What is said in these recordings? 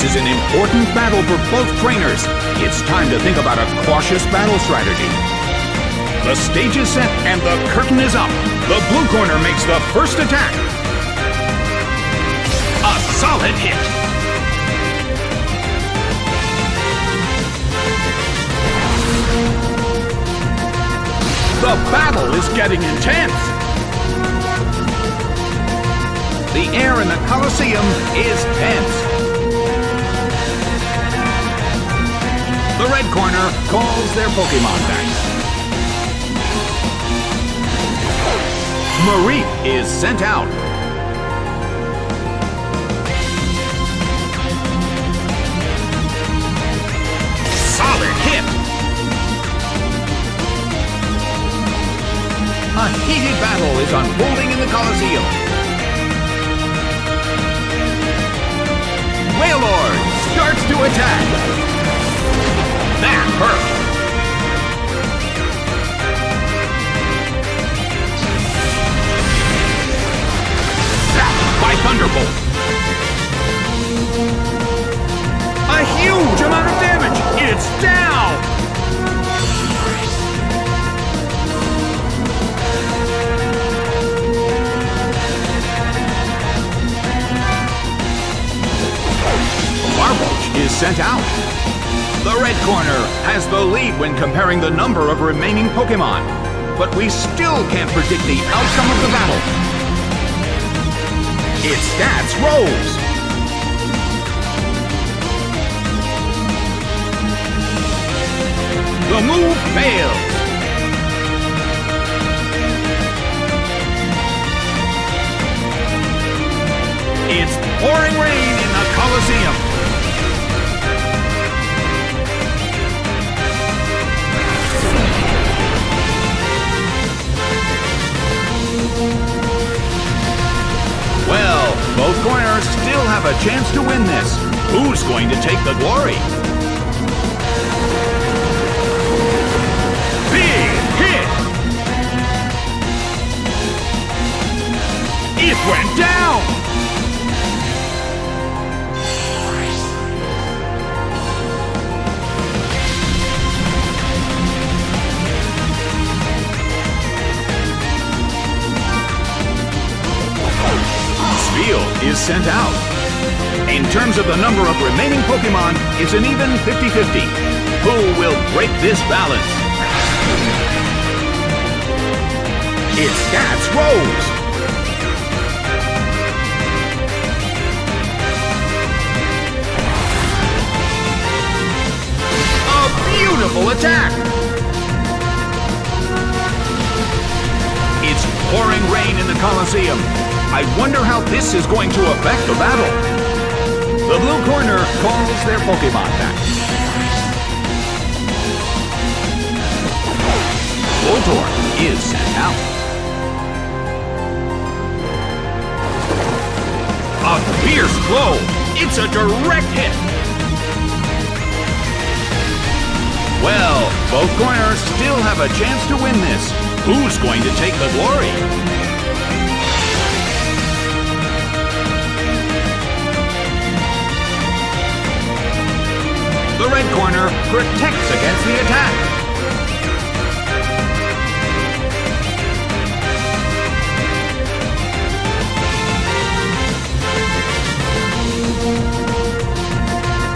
This is an important battle for both trainers. It's time to think about a cautious battle strategy. The stage is set and the curtain is up. The blue corner makes the first attack. A solid hit. The battle is getting intense. The air in the Colosseum is tense. The red corner calls their Pokemon back. Mareep is sent out. Solid hit. A heated battle is unfolding in the Colosseum. Wailord starts to attack. Red corner has the lead when comparing the number of remaining Pokemon. But we still can't predict the outcome of the battle. Its stats rose. The move fails. It's pouring rain in the Colosseum. Corners still have a chance to win this. Who's going to take the glory? Big hit! It went down! Sent out. In terms of the number of remaining Pokemon, it's an even 50-50. Who will break this balance? It's Stats Rose! A beautiful attack! It's pouring rain in the Colosseum. I wonder how this is going to affect the battle. The blue corner calls their Pokemon back. Voltorb is sent out. A fierce blow! It's a direct hit! Well, both corners still have a chance to win this. Who's going to take the glory? The red corner protects against the attack.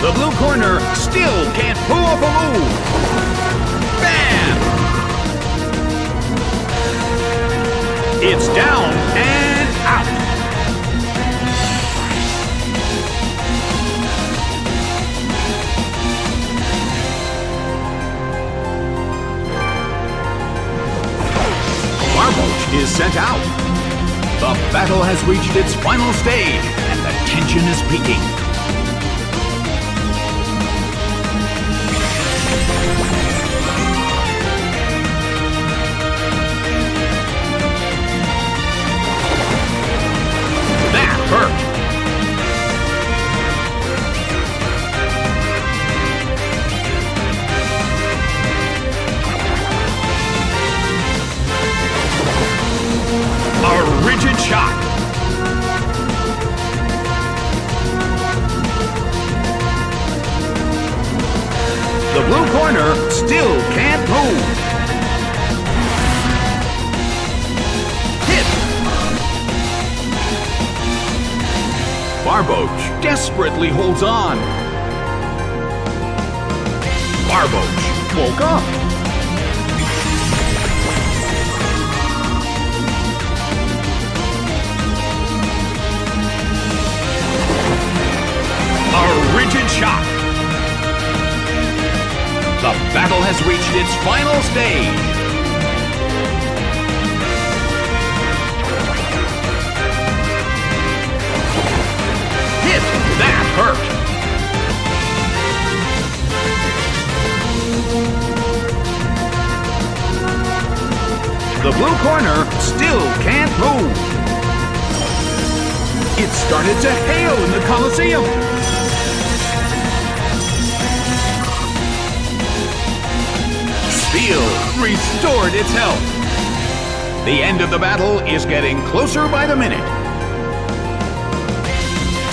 The blue corner still can't pull off a move. Bam! It's down battle has reached its final stage, and the tension is peaking. The blue corner still can't move. Hit. Barboach desperately holds on. Barboach woke up. Battle has reached its final stage. Hit! That hurt! The blue corner still can't move. It started to hail in the Colosseum. Spheal restored its health. The end of the battle is getting closer by the minute.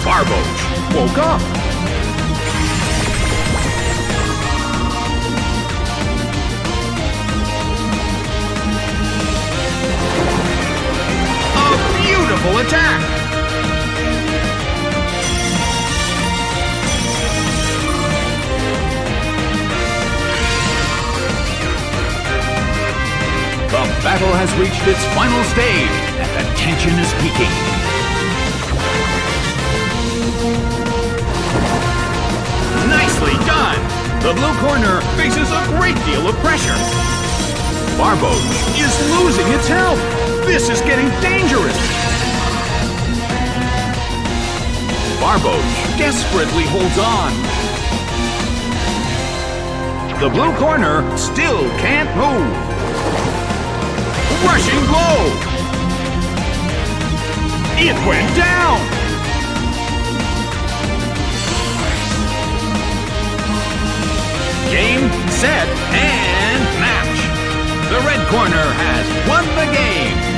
Barboach woke up. A beautiful attack! Has reached its final stage, and the tension is peaking. Nicely done! The blue corner faces a great deal of pressure. Barboach is losing its health. This is getting dangerous. Barboach desperately holds on. The blue corner still can't move. Rushing blow! It went down! Game, set, and match! The red corner has won the game!